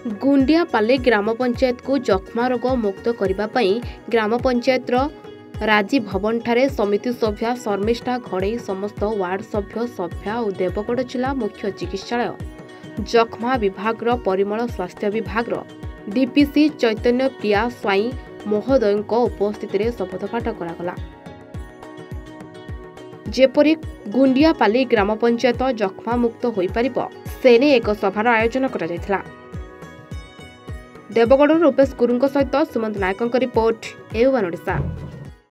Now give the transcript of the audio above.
ଗୁଣ୍ଡିଆପାଲି ଗ୍ରାମ ପଞ୍ଚାୟତକୁ ଯକ୍ଷ୍ମା ରୋଗ ମୁକ୍ତ କରିବା ପାଇଁ ଗ୍ରାମ ପଞ୍ଚାୟତର ରାଜୀ ଭବନଠାରେ ସମିତି ସଭ୍ୟା ଶର୍ମିଷ୍ଠା ଘଡ଼େଇ ସମସ୍ତ ୱାର୍ଡ ସଭ୍ୟ ସଭ୍ୟା ଓ ଦେବଗଡ଼ ଜିଲ୍ଲା ମୁଖ୍ୟ ଚିକିତ୍ସାଳୟ ଯକ୍ଷ୍ମା ବିଭାଗର ପରିମଳ ସ୍ୱାସ୍ଥ୍ୟ ବିଭାଗର ଡିପିସି ଚୈତନ୍ୟ ପ୍ରିୟା ସ୍ୱାଇଁ ମହୋଦୟଙ୍କ ଉପସ୍ଥିତିରେ ଶପଥପାଠ କରାଗଲା। ଯେପରି ଗୁଣ୍ଡିଆପାଲି ଗ୍ରାମ ପଞ୍ଚାୟତ ଯକ୍ଷ୍ମା ମୁକ୍ତ ହୋଇପାରିବ ସେ ନେଇ ଏକ ସଭାର ଆୟୋଜନ କରାଯାଇଥିଲା। ଦେବଗଡ଼ରୁ ରୂପେଶ ଗୁରୁଙ୍କ ସହିତ ସୁମନ୍ତ ନାୟକଙ୍କ ରିପୋର୍ଟ ଏ ଓଡ଼ିଶା